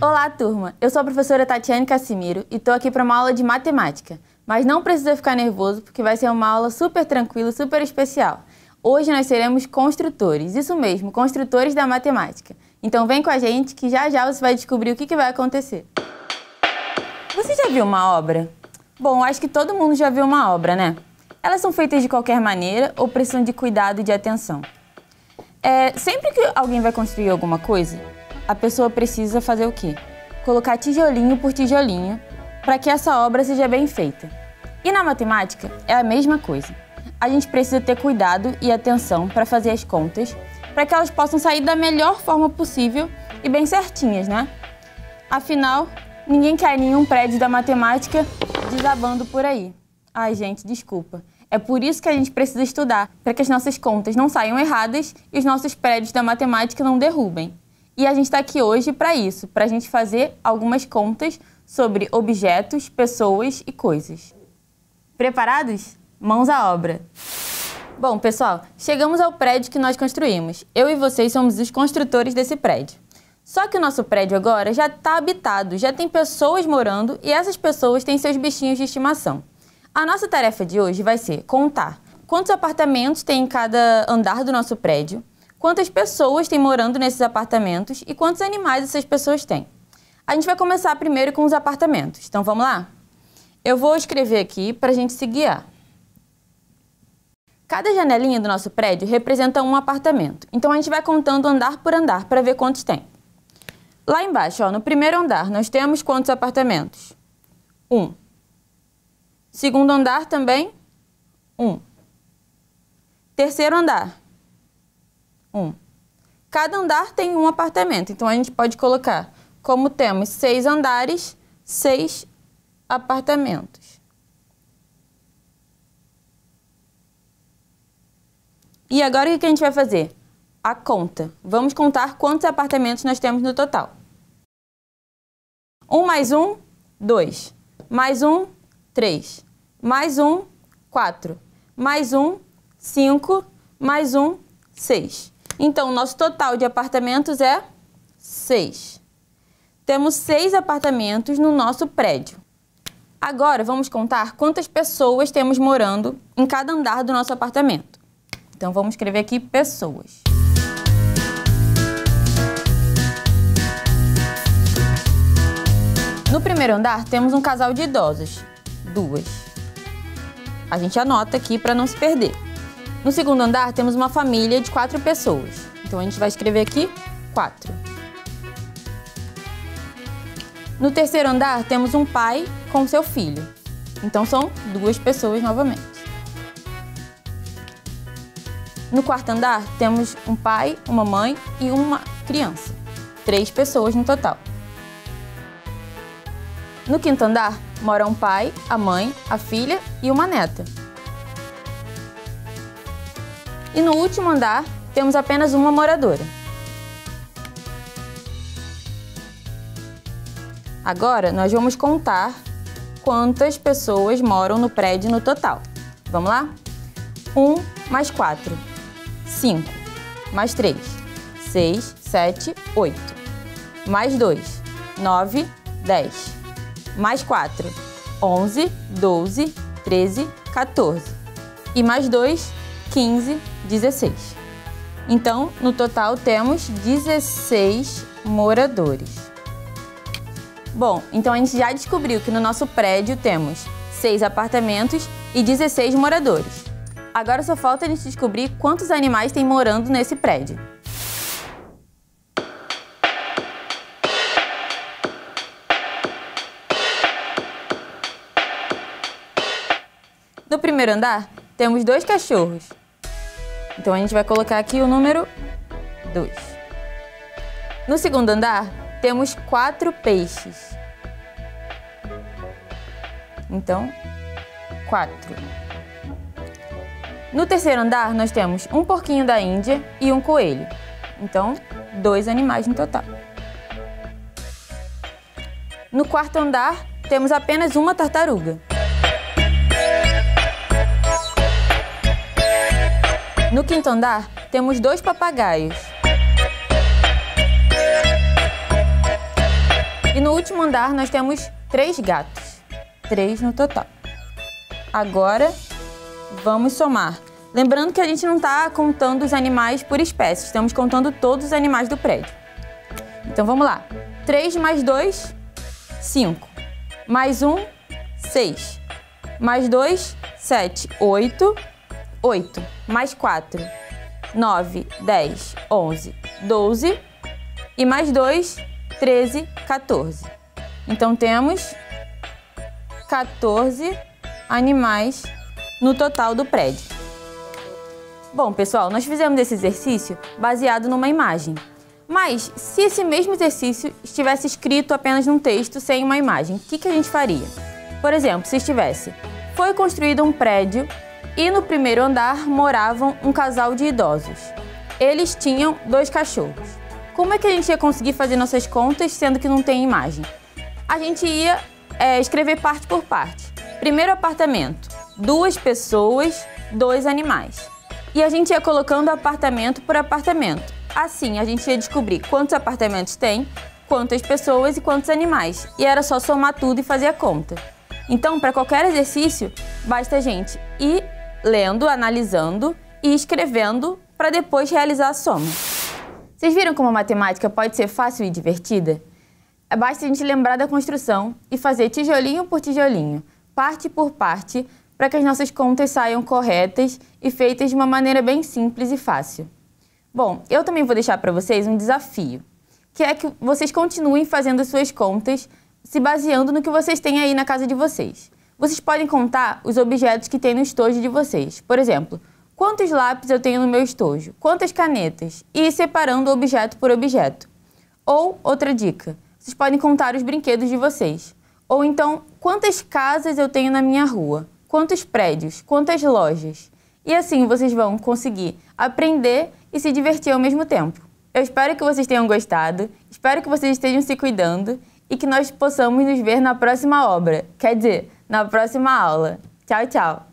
Olá, turma! Eu sou a professora Tatiane Cassimiro e estou aqui para uma aula de matemática. Mas não precisa ficar nervoso porque vai ser uma aula super tranquila, super especial. Hoje nós seremos construtores, isso mesmo, construtores da matemática. Então vem com a gente que já já você vai descobrir o que, que vai acontecer. Você já viu uma obra? Bom, acho que todo mundo já viu uma obra, né? Elas são feitas de qualquer maneira ou precisam de cuidado e de atenção? É, sempre que alguém vai construir alguma coisa, a pessoa precisa fazer o quê? Colocar tijolinho por tijolinho para que essa obra seja bem feita. E na matemática é a mesma coisa. A gente precisa ter cuidado e atenção para fazer as contas, para que elas possam sair da melhor forma possível e bem certinhas, né? Afinal, ninguém quer nenhum prédio da matemática desabando por aí. Ai, gente, desculpa. É por isso que a gente precisa estudar, para que as nossas contas não saiam erradas e os nossos prédios da matemática não derrubem. E a gente está aqui hoje para isso, para a gente fazer algumas contas sobre objetos, pessoas e coisas. Preparados? Mãos à obra! Bom, pessoal, chegamos ao prédio que nós construímos. Eu e vocês somos os construtores desse prédio. Só que o nosso prédio agora já está habitado, já tem pessoas morando e essas pessoas têm seus bichinhos de estimação. A nossa tarefa de hoje vai ser contar quantos apartamentos tem em cada andar do nosso prédio, quantas pessoas tem morando nesses apartamentos e quantos animais essas pessoas têm. A gente vai começar primeiro com os apartamentos. Então vamos lá? Eu vou escrever aqui para a gente se guiar. Cada janelinha do nosso prédio representa um apartamento. Então a gente vai contando andar por andar para ver quantos tem. Lá embaixo, ó, no primeiro andar, nós temos quantos apartamentos? Um. Segundo andar também, um. Terceiro andar, um. Cada andar tem um apartamento, então a gente pode colocar, como temos seis andares, seis apartamentos. E agora o que a gente vai fazer? A conta. Vamos contar quantos apartamentos nós temos no total. Um mais um, dois. Mais um, três. Mais um, quatro. Mais um, cinco. Mais um, seis. Então, nosso total de apartamentos é 6. Temos seis apartamentos no nosso prédio. Agora, vamos contar quantas pessoas temos morando em cada andar do nosso apartamento. Então, vamos escrever aqui pessoas. No primeiro andar, temos um casal de idosos, duas. A gente anota aqui para não se perder. No segundo andar, temos uma família de quatro pessoas. Então, a gente vai escrever aqui quatro. No terceiro andar, temos um pai com seu filho. Então, são duas pessoas novamente. No quarto andar, temos um pai, uma mãe e uma criança. Três pessoas no total. No quinto andar, mora um pai, a mãe, a filha e uma neta. E no último andar, temos apenas uma moradora. Agora, nós vamos contar quantas pessoas moram no prédio no total. Vamos lá? 1 mais 4, 5, mais 3, 6, 7, 8, mais 2, 9, 10, mais 4, 11, 12, 13, 14 e mais 2, 15, 16. Então, no total, temos 16 moradores. Bom, então a gente já descobriu que no nosso prédio temos 6 apartamentos e 16 moradores. Agora só falta a gente descobrir quantos animais tem morando nesse prédio. No primeiro andar, temos dois cachorros. Então a gente vai colocar aqui o número 2. No segundo andar, temos quatro peixes. Então, quatro. No terceiro andar, nós temos um porquinho da Índia e um coelho. Então, dois animais no total. No quarto andar, temos apenas uma tartaruga. No quinto andar, temos dois papagaios. andar nós temos três gatos. Três no total. Agora, vamos somar. Lembrando que a gente não está contando os animais por espécie, estamos contando todos os animais do prédio. Então vamos lá. 3 mais 2, 5. Mais 1, 6. Mais 2, 7. 8. 8. Mais 4, 9, 10, 11, 12. E mais 2, 13, 14. Então temos 14 animais no total do prédio. Bom, pessoal, nós fizemos esse exercício baseado numa imagem. Mas, se esse mesmo exercício estivesse escrito apenas num texto sem uma imagem, o que, que a gente faria? Por exemplo, se estivesse: Foi construído um prédio e no primeiro andar moravam um casal de idosos. Eles tinham dois cachorros. Como é que a gente ia conseguir fazer nossas contas sendo que não tem imagem? A gente ia é, escrever parte por parte. Primeiro apartamento, duas pessoas, dois animais. E a gente ia colocando apartamento por apartamento. Assim, a gente ia descobrir quantos apartamentos tem, quantas pessoas e quantos animais. E era só somar tudo e fazer a conta. Então, para qualquer exercício, basta a gente ir lendo, analisando e escrevendo para depois realizar a soma. Vocês viram como a matemática pode ser fácil e divertida? Basta a gente lembrar da construção e fazer tijolinho por tijolinho, parte por parte, para que as nossas contas saiam corretas e feitas de uma maneira bem simples e fácil. Bom, eu também vou deixar para vocês um desafio, que é que vocês continuem fazendo suas contas se baseando no que vocês têm aí na casa de vocês. Vocês podem contar os objetos que tem no estojo de vocês. Por exemplo, quantos lápis eu tenho no meu estojo, quantas canetas, e ir separando objeto por objeto. Ou, outra dica, vocês podem contar os brinquedos de vocês. Ou então, quantas casas eu tenho na minha rua quantos prédios, quantas lojas. E assim vocês vão conseguir aprender e se divertir ao mesmo tempo. Eu espero que vocês tenham gostado, espero que vocês estejam se cuidando e que nós possamos nos ver na próxima obra, quer dizer, na próxima aula. Tchau, tchau!